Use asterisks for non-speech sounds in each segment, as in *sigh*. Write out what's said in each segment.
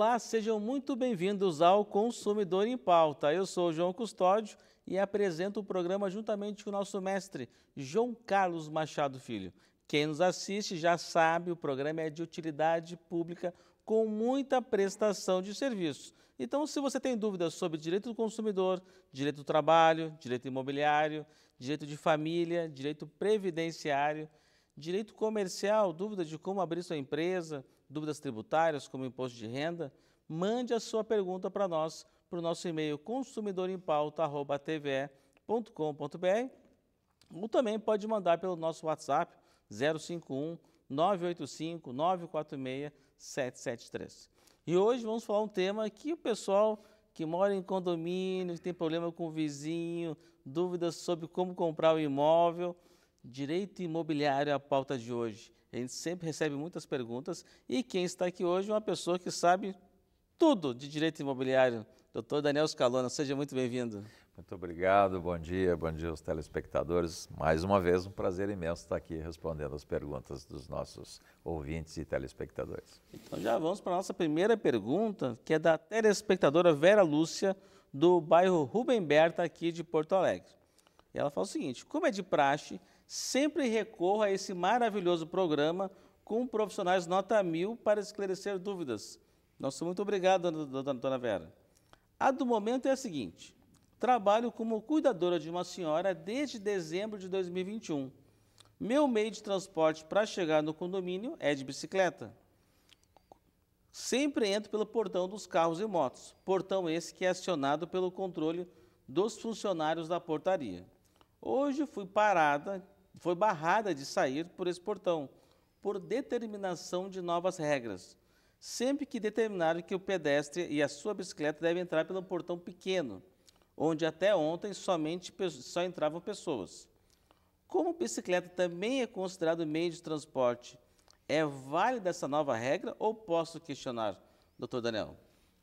Olá, sejam muito bem-vindos ao Consumidor em Pauta. Eu sou o João Custódio e apresento o programa juntamente com o nosso mestre João Carlos Machado Filho. Quem nos assiste já sabe, o programa é de utilidade pública com muita prestação de serviços. Então, se você tem dúvidas sobre direito do consumidor, direito do trabalho, direito imobiliário, direito de família, direito previdenciário, direito comercial, dúvida de como abrir sua empresa, dúvidas tributárias, como imposto de renda, mande a sua pergunta para nós, para o nosso e-mail consumidorimpauta.tve.com.br ou também pode mandar pelo nosso WhatsApp 051 985 946 773. E hoje vamos falar um tema que o pessoal que mora em condomínio, que tem problema com o vizinho, dúvidas sobre como comprar o imóvel, direito imobiliário é a pauta de hoje. A gente sempre recebe muitas perguntas e quem está aqui hoje é uma pessoa que sabe tudo de direito imobiliário. Doutor Daniel Scalona, seja muito bem-vindo. Muito obrigado, bom dia, bom dia aos telespectadores. Mais uma vez, um prazer imenso estar aqui respondendo as perguntas dos nossos ouvintes e telespectadores. Então já vamos para a nossa primeira pergunta, que é da telespectadora Vera Lúcia, do bairro Rubem Berta, aqui de Porto Alegre. E ela fala o seguinte: como é de praxe, sempre recorro a esse maravilhoso programa com profissionais nota mil para esclarecer dúvidas. Nossa, muito obrigado, dona Vera. A do momento é a seguinte: trabalho como cuidadora de uma senhora desde dezembro de 2021. Meu meio de transporte para chegar no condomínio é de bicicleta. Sempre entro pelo portão dos carros e motos, portão esse que é acionado pelo controle dos funcionários da portaria. Hoje fui parada foi barrada de sair por esse portão, por determinação de novas regras. Sempre que determinaram que o pedestre e a sua bicicleta devem entrar pelo portão pequeno, onde até ontem somente só entravam pessoas. Como bicicleta também é considerado meio de transporte, é válida essa nova regra ou posso questionar, doutor Daniel?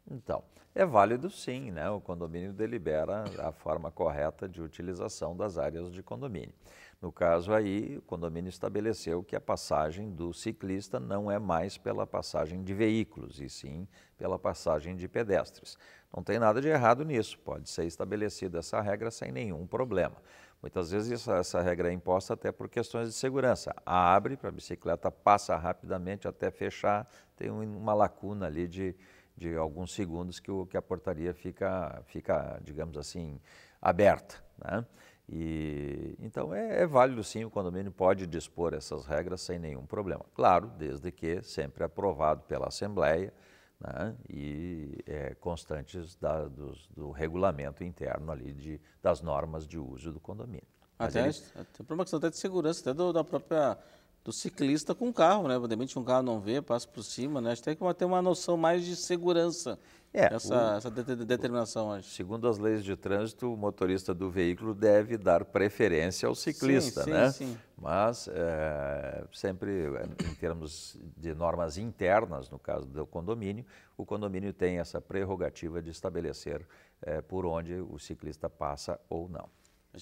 Então, é válido sim, né? O condomínio delibera a forma correta de utilização das áreas de condomínio. No caso aí, o condomínio estabeleceu que a passagem do ciclista não é mais pela passagem de veículos, e sim pela passagem de pedestres. Não tem nada de errado nisso, pode ser estabelecida essa regra sem nenhum problema. Muitas vezes essa, essa regra é imposta até por questões de segurança. Abre para a bicicleta, passa rapidamente até fechar, tem uma lacuna ali de, de alguns segundos que, o, que a portaria fica, fica, digamos assim, aberta. Né? E, então é, é, válido sim, o condomínio pode dispor essas regras sem nenhum problema. Claro, desde que sempre aprovado pela Assembleia né, e é, constantes da, dos, do regulamento interno ali de, das normas de uso do condomínio. Até, ele... até por uma questão até de segurança, até do, da própria do ciclista com o carro, né? De repente um carro não vê, passa por cima, né? Acho que tem que ter uma noção mais de segurança. É, essa, o, essa de, de, determinação, acho. Segundo as leis de trânsito, o motorista do veículo deve dar preferência ao ciclista, sim, né? Sim, sim. Mas é, sempre em termos de normas internas, no caso do condomínio, o condomínio tem essa prerrogativa de estabelecer é, por onde o ciclista passa ou não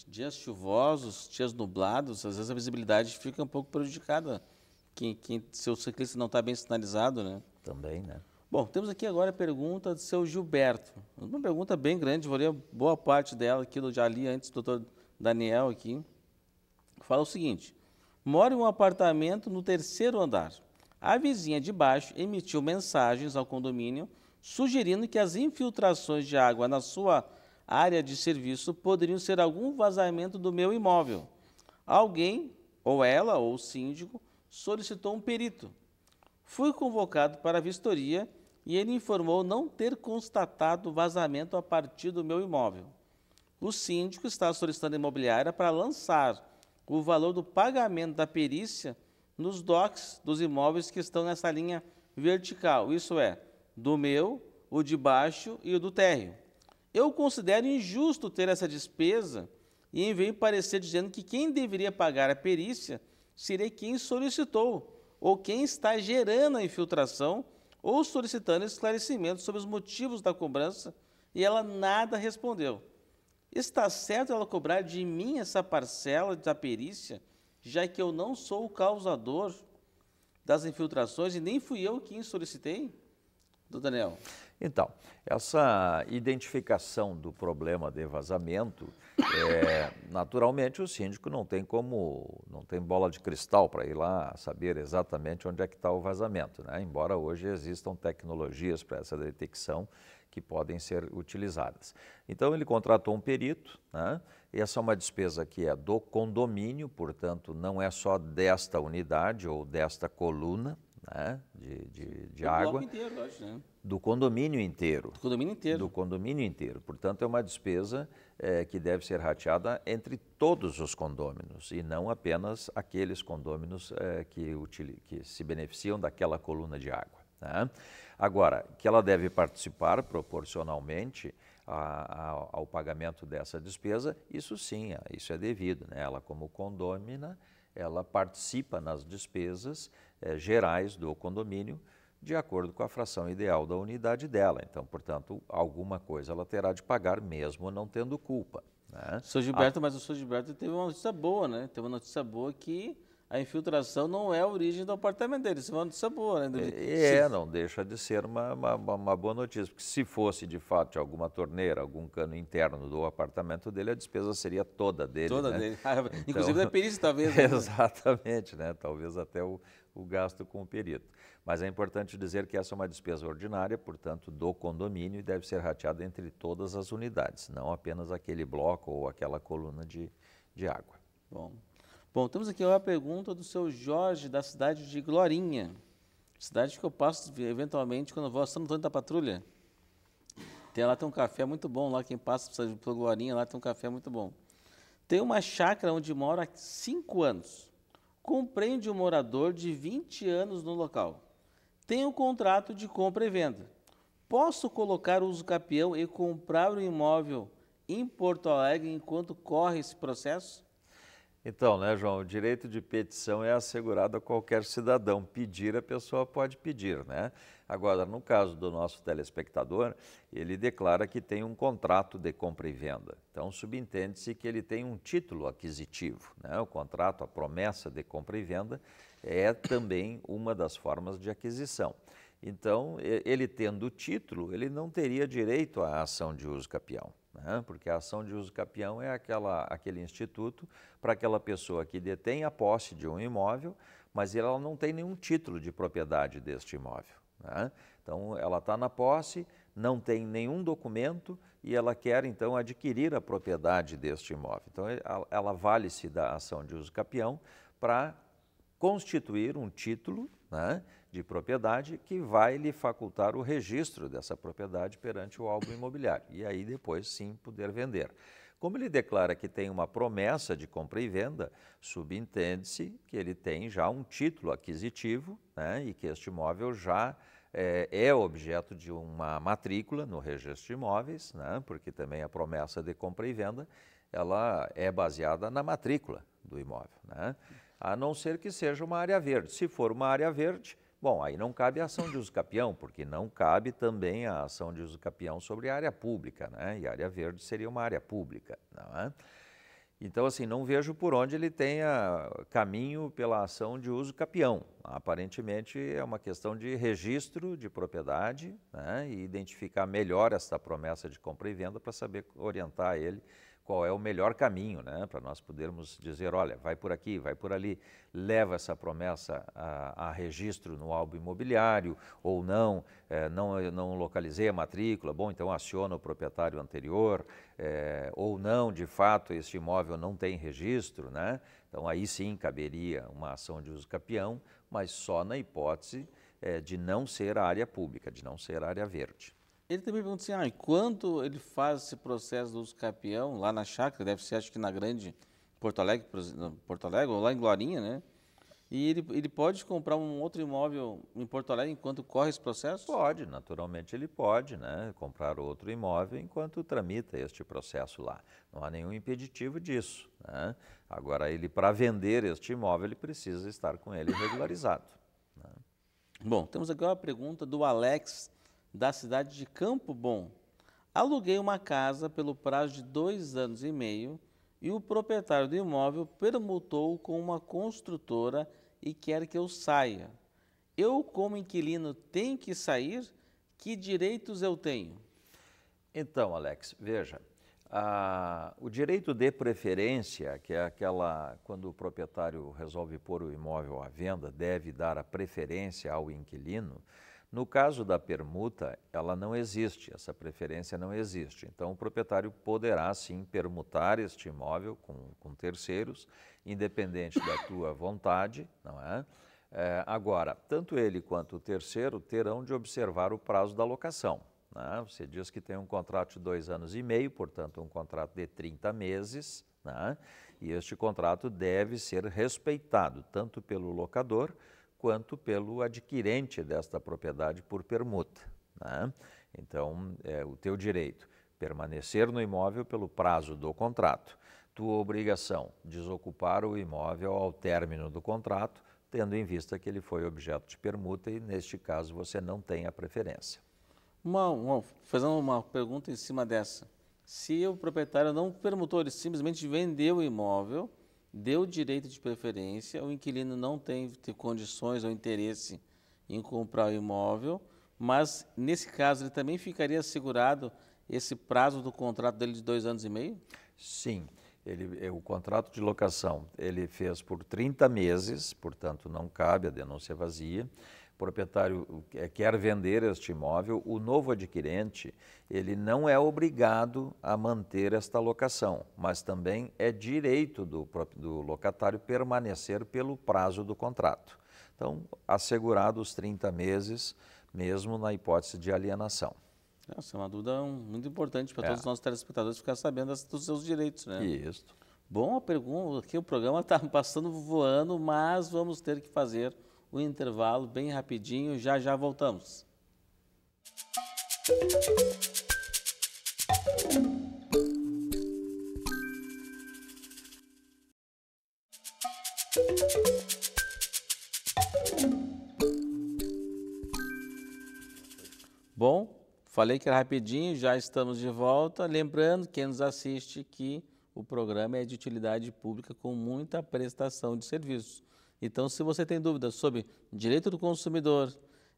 dias chuvosos, dias nublados, às vezes a visibilidade fica um pouco prejudicada. Quem, quem, se o ciclista não está bem sinalizado, né? Também, né? Bom, temos aqui agora a pergunta do seu Gilberto. Uma pergunta bem grande, vou ler boa parte dela aqui, já li antes do doutor Daniel aqui. Fala o seguinte: moro em um apartamento no terceiro andar. A vizinha de baixo emitiu mensagens ao condomínio sugerindo que as infiltrações de água na sua área de serviço poderiam ser algum vazamento do meu imóvel. Alguém, ou ela, ou o síndico, solicitou um perito. Fui convocado para a vistoria e ele informou não ter constatado vazamento a partir do meu imóvel. O síndico está solicitando a imobiliária para lançar o valor do pagamento da perícia nos DOCs dos imóveis que estão nessa linha vertical, isso é, do meu, o de baixo e o do térreo. Eu considero injusto ter essa despesa e enviei parecer dizendo que quem deveria pagar a perícia seria quem solicitou ou quem está gerando a infiltração ou solicitando esclarecimentos sobre os motivos da cobrança e ela nada respondeu. Está certo ela cobrar de mim essa parcela da perícia, já que eu não sou o causador das infiltrações e nem fui eu quem solicitei? do Daniel? Então, essa identificação do problema de vazamento, é, naturalmente o síndico não tem como, não tem bola de cristal para ir lá saber exatamente onde é que está o vazamento, né? embora hoje existam tecnologias para essa detecção que podem ser utilizadas. Então ele contratou um perito, né? essa é uma despesa que é do condomínio, portanto não é só desta unidade ou desta coluna, né, de, de, de água. Inteiro, acho, né? Do condomínio inteiro. Do condomínio inteiro. Do condomínio inteiro. Portanto, é uma despesa é, que deve ser rateada entre todos os condôminos e não apenas aqueles condôminos é, que, que, se beneficiam daquela coluna de água. Né? Agora, que ela deve participar proporcionalmente a, a, ao pagamento dessa despesa, isso sim, isso é devido. Né? Ela, como condômina, ela participa nas despesas eh, gerais do condomínio de acordo com a fração ideal da unidade dela. Então, portanto, alguma coisa ela terá de pagar mesmo não tendo culpa. Né? Sr. Gilberto, a... mas o Sr. Gilberto teve uma notícia boa, né? Teve uma notícia boa que a infiltração não é a origem do apartamento dele, isso é notícia boa, né? É, é, não deixa de ser uma, uma, uma, boa notícia, porque se fosse de fato alguma torneira, algum cano interno do apartamento dele, a despesa seria toda dele. Toda né? dele, *laughs* ah, inclusive então, da perícia talvez. *laughs* Né? Exatamente, né? talvez até o, o gasto com o perito. Mas é importante dizer que essa é uma despesa ordinária, portanto, do condomínio e deve ser rateada entre todas as unidades, não apenas aquele bloco ou aquela coluna de, de água. Bom. Bom, temos aqui uma pergunta do seu Jorge, da cidade de Glorinha. Cidade que eu passo eventualmente quando vou a São Antônio da Patrulha. Tem, lá tem um café muito bom, lá quem passa por Glorinha, lá tem um café muito bom. Tem uma chácara onde moro há cinco anos. Comprei de um morador de 20 anos no local. Tenho um contrato de compra e venda. Posso colocar o uso capião e comprar o imóvel em Porto Alegre enquanto corre esse processo? Então, né, João, o direito de petição é assegurado a qualquer cidadão. Pedir, a pessoa pode pedir, né? Agora, no caso do nosso telespectador, ele declara que tem um contrato de compra e venda. Então, subentende-se que ele tem um título aquisitivo. Né? O contrato, a promessa de compra e venda, é também uma das formas de aquisição. Então, ele tendo o título, ele não teria direito à ação de uso capião né? porque a ação de uso capião é aquela, aquele instituto para aquela pessoa que detém a posse de um imóvel, mas ela não tem nenhum título de propriedade deste imóvel. Né? Então, ela está na posse, não tem nenhum documento e ela quer, então, adquirir a propriedade deste imóvel. Então, ela vale-se da ação de uso capião para constituir um título né, de propriedade que vai lhe facultar o registro dessa propriedade perante o álbum imobiliário e aí depois sim poder vender. Como ele declara que tem uma promessa de compra e venda, subentende-se que ele tem já um título aquisitivo né, e que este imóvel já é, é, objeto de uma matrícula no registro de imóveis, né, porque também a promessa de compra e venda ela é baseada na matrícula do imóvel, né, a não ser que seja uma área verde. Se for uma área verde, Bom, aí não cabe a ação de uso capião, porque não cabe também a ação de uso capião sobre área pública, né? E área verde seria uma área pública, não é? Então, assim, não vejo por onde ele tenha caminho pela ação de uso capião. Aparentemente é uma questão de registro de propriedade né? e identificar melhor esta promessa de compra e venda para saber orientar ele qual é o melhor caminho, né, para nós podermos dizer, olha, vai por aqui, vai por ali, leva essa promessa a, a registro no álbum imobiliário ou não, é, não, não localizei a matrícula, bom, então aciona o proprietário anterior, é, ou não, de fato, este imóvel não tem registro, né, então aí sim caberia uma ação de uso capião, mas só na hipótese é, de não ser área pública, de não ser área verde. Ele também pergunta assim, ah, enquanto ele faz esse processo do uso capião, lá na chácara, deve ser acho que na grande Porto Alegre, Porto Alegre ou lá em Glorinha, né? E ele, ele pode comprar um outro imóvel em Porto Alegre enquanto corre esse processo? Pode, naturalmente ele pode, né? Comprar outro imóvel enquanto tramita este processo lá. Não há nenhum impeditivo disso. Né? Agora, ele, para vender este imóvel, ele precisa estar com ele regularizado. Né? Bom, temos agora a pergunta do Alex da cidade de Campo Bom. Aluguei uma casa pelo prazo de dois anos e meio e o proprietário do imóvel permutou com uma construtora e quer que eu saia. Eu, como inquilino, tenho que sair? Que direitos eu tenho? Então, Alex, veja, o direito de preferência, que é aquela quando o proprietário resolve pôr o imóvel à venda, deve dar a preferência ao inquilino. No caso da permuta, ela não existe, essa preferência não existe. Então, o proprietário poderá sim permutar este imóvel com, com terceiros, independente da tua vontade, não é? é? Agora, tanto ele quanto o terceiro terão de observar o prazo da locação. Né? Você diz que tem um contrato de dois anos e meio, portanto, um contrato de 30 meses, né? e este contrato deve ser respeitado tanto pelo locador quanto pelo adquirente desta propriedade por permuta. Né? Então, é o teu direito permanecer no imóvel pelo prazo do contrato. Tua obrigação desocupar o imóvel ao término do contrato, tendo em vista que ele foi objeto de permuta e, neste caso, você não tem a preferência. Uma, uma, fazendo uma pergunta em cima dessa. Se o proprietário não permutou, ele simplesmente vendeu o imóvel, deu direito de preferência, o inquilino não tem, condições ou interesse em comprar o imóvel, mas nesse caso ele também ficaria assegurado esse prazo do contrato dele de dois anos e meio? Sim. Ele, o contrato de locação ele fez por 30 meses, portanto não cabe a denúncia vazia o proprietário quer vender este imóvel, o novo adquirente ele não é obrigado a manter esta locação, mas também é direito do, do locatário permanecer pelo prazo do contrato. Então, assegurado os 30 meses, mesmo na hipótese de alienação. Essa é uma dúvida muito importante para é. todos os nossos telespectadores ficar sabendo dos seus direitos, né? Isso. Bom, a pergunta aqui o programa está passando voando, mas vamos ter que fazer o intervalo bem rapidinho, já já voltamos. Bom, falei que era rapidinho, já estamos de volta. Lembrando, quem nos assiste, que o programa é de utilidade pública com muita prestação de serviços. Então, se você tem dúvidas sobre direito do consumidor,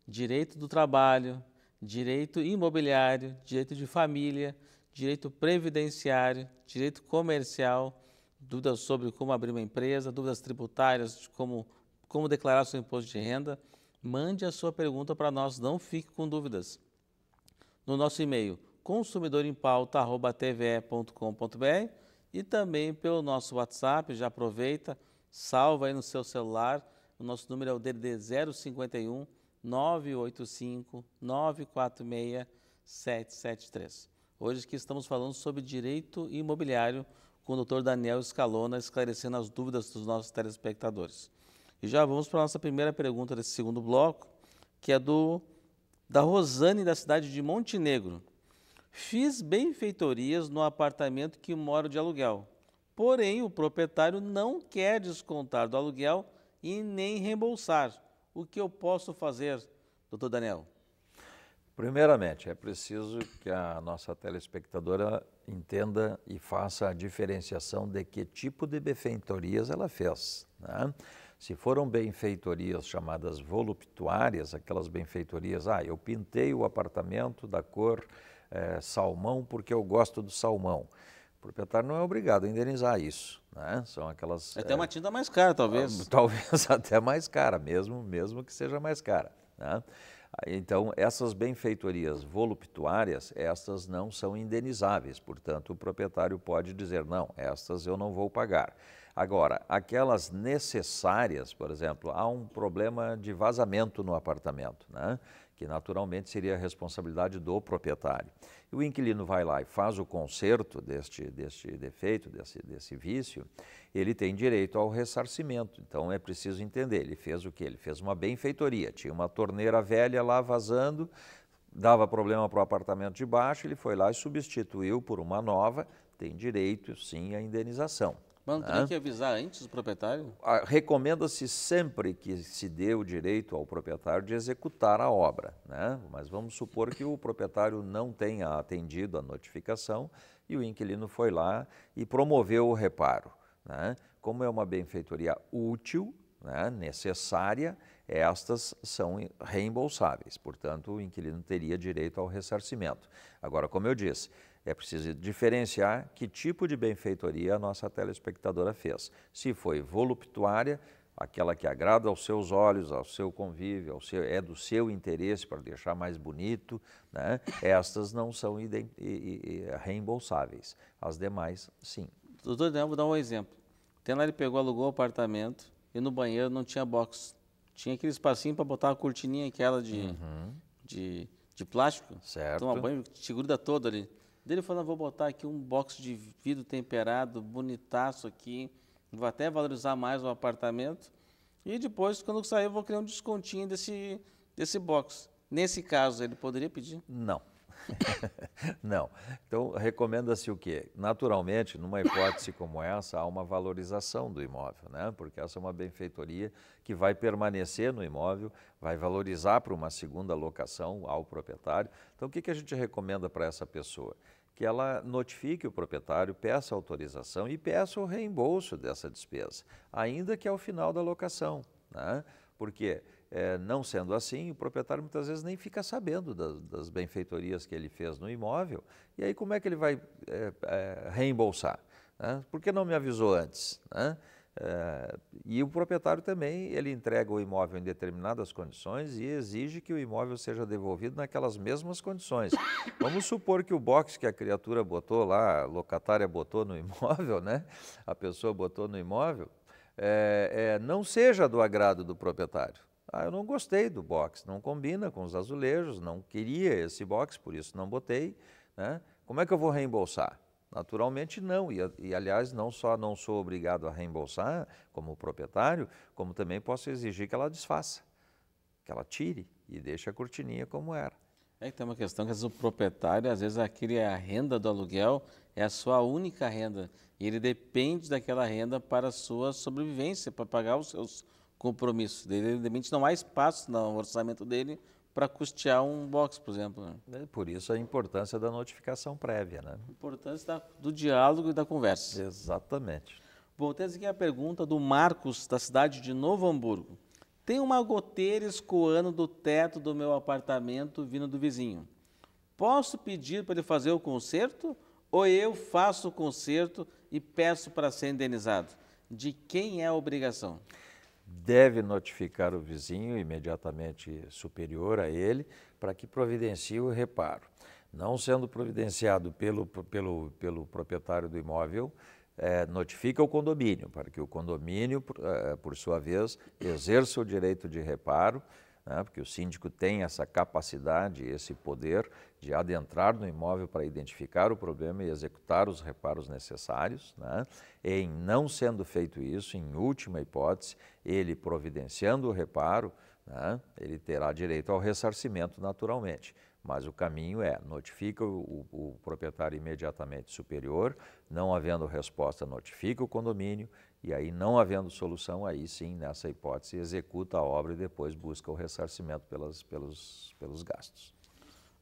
direito do trabalho, direito imobiliário, direito de família, direito previdenciário, direito comercial, dúvidas sobre como abrir uma empresa, dúvidas tributárias, de como, como declarar seu imposto de renda, mande a sua pergunta para nós, não fique com dúvidas. No nosso e-mail consumidorimpauta.tve.com.br e também pelo nosso WhatsApp, já aproveita, salva aí no seu celular. O nosso número é o DDD 051 985 946 773. Hoje que estamos falando sobre direito imobiliário com o doutor Daniel Scalona, esclarecendo as dúvidas dos nossos telespectadores. E já vamos para a nossa primeira pergunta desse segundo bloco, que é do da Rosane, da cidade de Montenegro. Fiz benfeitorias no apartamento que moro de aluguel. Porém, o proprietário não quer descontar do aluguel e nem reembolsar. O que eu posso fazer, doutor Daniel? Primeiramente, é preciso que a nossa telespectadora entenda e faça a diferenciação de que tipo de benfeitorias ela fez. Né? Se foram benfeitorias chamadas voluptuárias, aquelas benfeitorias, ah, eu pintei o apartamento da cor é, salmão porque eu gosto do salmão. O proprietário não é obrigado a indenizar isso. Né? São aquelas. É até é, uma tinta mais cara, talvez. *laughs* Talvez até mais cara, mesmo, mesmo que seja mais cara. Né? Então, essas benfeitorias voluptuárias, estas não são indenizáveis, portanto, o proprietário pode dizer: não, estas eu não vou pagar. Agora, aquelas necessárias, por exemplo, há um problema de vazamento no apartamento, né? Que naturalmente seria a responsabilidade do proprietário. E o inquilino vai lá e faz o conserto deste, deste defeito, desse, desse vício, ele tem direito ao ressarcimento. Então é preciso entender, ele fez o que? Ele fez uma benfeitoria, tinha uma torneira velha lá vazando, dava problema para o apartamento de baixo, ele foi lá e substituiu por uma nova, tem direito sim à indenização. Mas não teria que avisar antes o proprietário? Ah, recomenda-se sempre que se dê o direito ao proprietário de executar a obra, né? mas vamos supor que o proprietário não tenha atendido a notificação e o inquilino foi lá e promoveu o reparo. Né? Como é uma benfeitoria útil, né, necessária, estas são reembolsáveis, portanto, o inquilino teria direito ao ressarcimento. Agora, como eu disse, é preciso diferenciar que tipo de benfeitoria a nossa telespectadora fez. Se foi voluptuária, aquela que agrada aos seus olhos, ao seu convívio, ao seu, é do seu interesse para deixar mais bonito, né? estas não são reembolsáveis. As demais, sim. Doutor Daniel, vou dar um exemplo. Tem lá, ele pegou, alugou o apartamento e no banheiro não tinha box. Tinha aquele espacinho para botar uma cortininha aquela de, uhum. de, de plástico. Certo. Toma banho, te gruda todo ali. Dele falou, vou botar aqui um box de vidro temperado, bonitaço aqui, vou até valorizar mais o apartamento. E depois, quando sair, eu vou criar um descontinho desse, desse box. Nesse caso, ele poderia pedir? Não. *laughs* Não. Então, recomenda-se o quê? Naturalmente, numa hipótese como essa, há uma valorização do imóvel, né? porque essa é uma benfeitoria que vai permanecer no imóvel, vai valorizar para uma segunda locação ao proprietário. Então, o que, que a gente recomenda para essa pessoa? Que ela notifique o proprietário, peça autorização e peça o reembolso dessa despesa, ainda que ao final da locação. Né? Porque, é, não sendo assim, o proprietário muitas vezes nem fica sabendo das, das, benfeitorias que ele fez no imóvel, e aí como é que ele vai é, é, reembolsar? Né? Por que não me avisou antes? Né? É, e o proprietário também, ele entrega o imóvel em determinadas condições e exige que o imóvel seja devolvido naquelas mesmas condições. *coughs* Vamos supor que o box que a criatura botou lá, a locatária botou no imóvel, né? a pessoa botou no imóvel, é, é, não seja do agrado do proprietário. Ah, eu não gostei do box, não combina com os azulejos, não queria esse box, por isso não botei. Né? Como é que eu vou reembolsar? Naturalmente não, e, e, aliás não só não sou obrigado a reembolsar como proprietário, como também posso exigir que ela desfaça, que ela tire e deixe a cortininha como era. É que tem uma questão que às vezes o proprietário, às vezes aquele, é a renda do aluguel é a sua única renda e ele depende daquela renda para a sua sobrevivência, para pagar os seus compromissos. Ele, evidentemente não há espaço no orçamento dele para custear um box, por exemplo. Né? É, por isso a importância da notificação prévia, né? A importância da, do diálogo e da conversa. Exatamente. Bom, temos aqui a pergunta do Marcos, da cidade de Novo Hamburgo. Tem uma goteira escoando do teto do meu apartamento vindo do vizinho. Posso pedir para ele fazer o conserto ou eu faço o conserto e peço para ser indenizado? De quem é a obrigação? Deve notificar o vizinho imediatamente superior a ele para que providencie o reparo. Não sendo providenciado pelo, pelo, pelo proprietário do imóvel, é, notifica o condomínio, para que o condomínio, é, por sua vez, exerça o direito de reparo né, porque o síndico tem essa capacidade, esse poder de adentrar no imóvel para identificar o problema e executar os reparos necessários. Né, em não sendo feito isso, em última hipótese, ele providenciando o reparo, né, ele terá direito ao ressarcimento naturalmente. Mas o caminho é, notifica o, o, proprietário imediatamente superior, não havendo resposta, notifica o condomínio, e aí, não havendo solução, aí sim, nessa hipótese, executa a obra e depois busca o ressarcimento pelas, pelos, pelos gastos.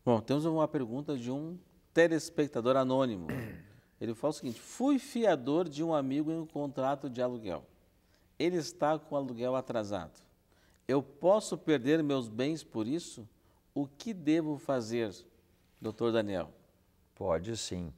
Bom, temos uma pergunta de um telespectador anônimo. *clears throat* Ele fala o seguinte: fui fiador de um amigo em um contrato de aluguel. Ele está com o aluguel atrasado. Eu posso perder meus bens por isso? O que devo fazer, doutor Daniel? Pode sim.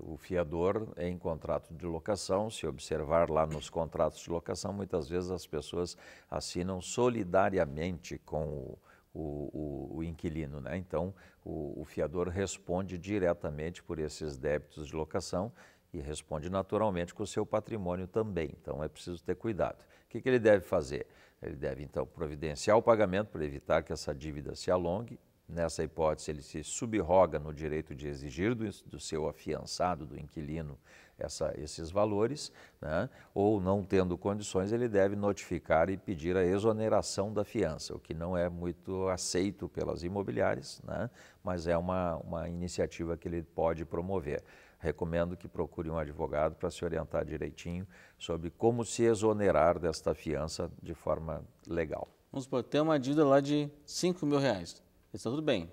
O fiador em contrato de locação, se observar lá nos contratos de locação, muitas vezes as pessoas assinam solidariamente com o, o, o inquilino. Né? Então, o, o fiador responde diretamente por esses débitos de locação e responde naturalmente com o seu patrimônio também. Então, é preciso ter cuidado. O que, que ele deve fazer? Ele deve, então, providenciar o pagamento para evitar que essa dívida se alongue Nessa hipótese, ele se subroga no direito de exigir do, do seu afiançado, do inquilino, essa, esses valores, né? ou não tendo condições, ele deve notificar e pedir a exoneração da fiança, o que não é muito aceito pelas imobiliárias, né? mas é uma, uma iniciativa que ele pode promover. Recomendo que procure um advogado para se orientar direitinho sobre como se exonerar desta fiança de forma legal. Vamos supor, tem uma dívida lá de 5 mil reais Está tudo bem.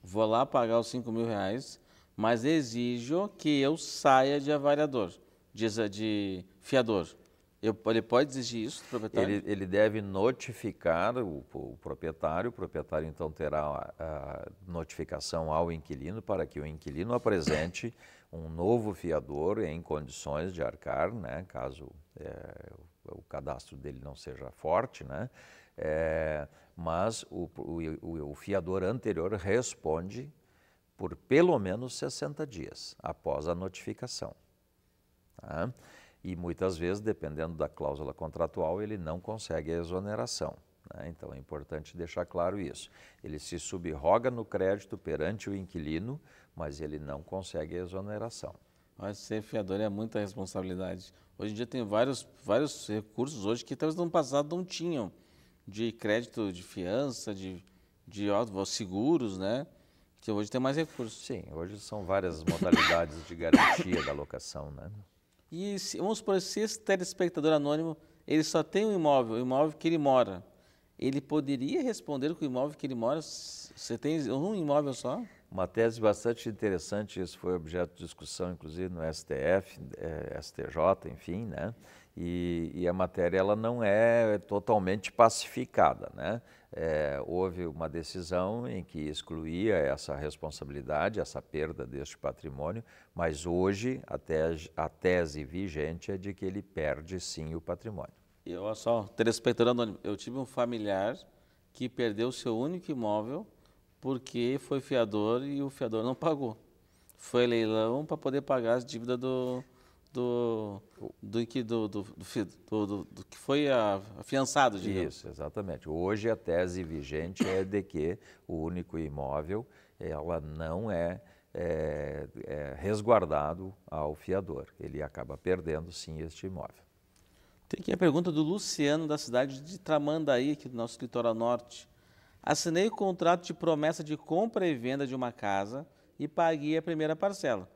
Vou lá pagar os 5 mil reais, mas exijo que eu saia de avaliador, de, de fiador. ele pode exigir isso do proprietário? Ele, ele deve notificar o, o, proprietário, o proprietário então terá a, a, notificação ao inquilino para que o inquilino apresente um novo fiador em condições de arcar, né, caso é, o, o, cadastro dele não seja forte, né, é, mas o, o, fiador anterior responde por pelo menos 60 dias após a notificação. Tá? e muitas vezes, dependendo da cláusula contratual, ele não consegue a exoneração. Né? Então é importante deixar claro isso. Ele se subroga no crédito perante o inquilino, mas ele não consegue a exoneração. Mas ser fiador é muita responsabilidade. Hoje em dia tem vários, vários recursos hoje que talvez no passado não tinham, de crédito de fiança, de, de seguros, né? Que hoje tem mais recursos. Sim, hoje são várias modalidades de garantia da locação, né? E se, vamos supor, se esse telespectador anônimo, ele só tem um imóvel, o imóvel que ele mora, ele poderia responder com o imóvel que ele mora? Você tem um imóvel só? Uma tese bastante interessante, isso foi objeto de discussão, inclusive no STF, é, STJ, enfim, né? E, e, a matéria ela não é totalmente pacificada, né? É, houve uma decisão em que excluía essa responsabilidade, essa perda deste patrimônio, mas hoje a tese, a tese vigente é de que ele perde sim o patrimônio. E olha só, telespectador anônimo, eu tive um familiar que perdeu seu único imóvel porque foi fiador e o fiador não pagou. Foi leilão para poder pagar as dívidas do, do, do, do, do, do, do que foi afiançado, digamos. Isso, exatamente. Hoje a tese vigente é de que o único imóvel ela não é, é, é resguardado ao fiador. Ele acaba perdendo sim este imóvel. Tem aqui a pergunta do Luciano, da cidade de Tramandaí, aqui do nosso litoral norte. Assinei o contrato de promessa de compra e venda de uma casa e paguei a primeira parcela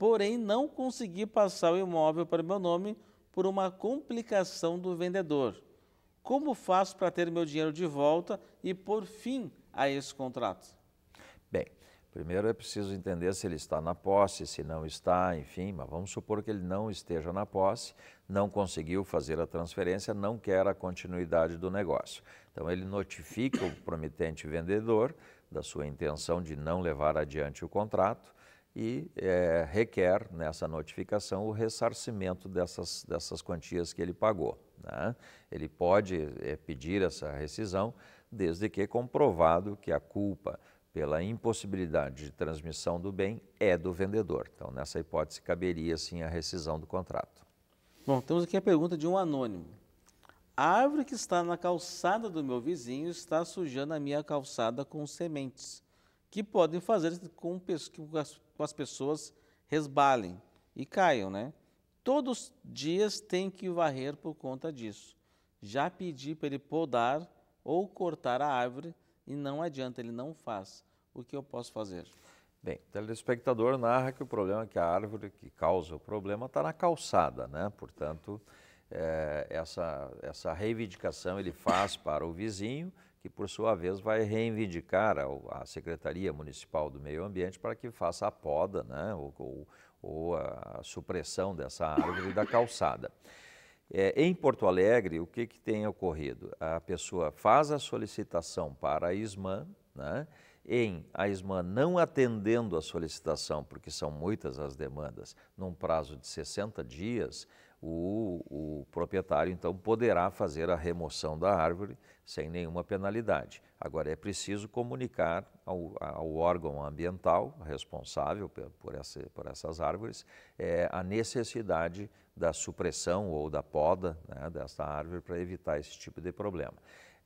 porém não consegui passar o imóvel para meu nome por uma complicação do vendedor. Como faço para ter meu dinheiro de volta e por fim a esse contrato? Primeiro é preciso entender se ele está na posse, se não está, enfim, mas vamos supor que ele não esteja na posse, não conseguiu fazer a transferência, não quer a continuidade do negócio. Então ele notifica o promitente vendedor da sua intenção de não levar adiante o contrato e é, requer nessa notificação o ressarcimento dessas, dessas quantias que ele pagou. Né? Ele pode é, pedir essa rescisão desde que comprovado que a culpa pela impossibilidade de transmissão do bem é do vendedor. Então, nessa hipótese, caberia sim a rescisão do contrato. Bom, temos aqui a pergunta de um anônimo. A árvore que está na calçada do meu vizinho está sujando a minha calçada com sementes, que podem fazer com que as pessoas resbalem e caiam, né? Todos os dias tem que varrer por conta disso. Já pedi para ele podar ou cortar a árvore e não adianta, ele não faz. O que eu posso fazer? Bem, o telespectador narra que o problema é que a árvore que causa o problema está na calçada, né? Portanto, é, essa, essa reivindicação ele faz para o vizinho que por sua vez vai reivindicar a, a Secretaria Municipal do Meio Ambiente para que faça a poda né, ou, ou, ou a supressão dessa árvore da calçada. É, em Porto Alegre, o que, que tem ocorrido? A pessoa faz a solicitação para a ISMAN, né, em a ISMAN não atendendo a solicitação, porque são muitas as demandas, num prazo de 60 dias, o, o, proprietário então poderá fazer a remoção da árvore sem nenhuma penalidade. Agora é preciso comunicar ao, ao órgão ambiental responsável por, essa, por essas árvores é, a necessidade da supressão ou da poda né, dessa árvore para evitar esse tipo de problema.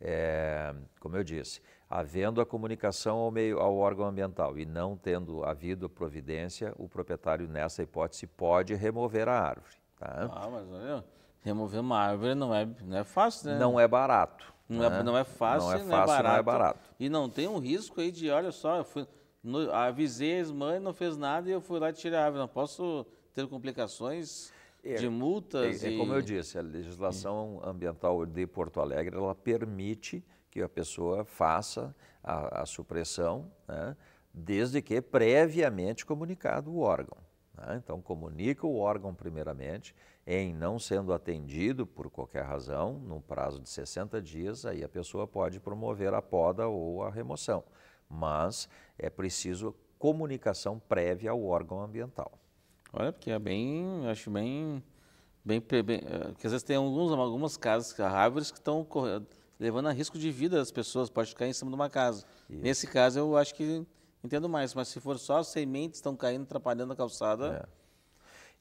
É, como eu disse, havendo a comunicação ao, meio, ao órgão ambiental e não tendo havido providência, o proprietário, nessa hipótese, pode remover a árvore. Tá? Ah, mas olha, remover uma árvore não é, não é fácil, né? Não é barato. Não, é, né? é, não é fácil, não é, fácil, não é, barato, não é barato. E não tem um risco aí de, olha só, eu fui, no, avisei as mães, não fez nada e eu fui lá tirar a árvore. Não posso ter complicações é, de multas? É, é, como eu disse, a legislação ambiental de Porto Alegre, ela permite que a pessoa faça a, a supressão, né, desde que previamente comunicado o órgão. Né? Então, comunica o órgão primeiramente, em não sendo atendido por qualquer razão, no prazo de 60 dias, aí a pessoa pode promover a poda ou a remoção. Mas é preciso comunicação prévia ao órgão ambiental. Olha, porque é bem, acho bem, bem, bem eh, que às vezes tem alguns, algumas casas, árvores que estão levando a risco de vida das pessoas, pode ficar em cima de uma casa. Isso. Nesse caso, eu acho que entendo mais, mas se for só as sementes estão caindo, atrapalhando a calçada... É.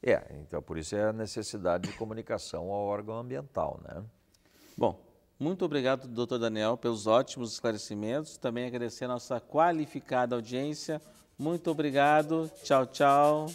É, então por isso é a necessidade de comunicação ao órgão ambiental, né? Bom, muito obrigado, doutor Daniel, pelos ótimos esclarecimentos. Também agradecer a nossa qualificada audiência. Muito obrigado. Tchau, tchau.